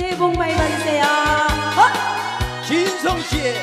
새해 복 많이 받으세요. 어? 진성 씨의